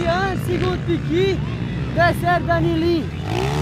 Fabian, segundo Piqui, terceiro Danilinho.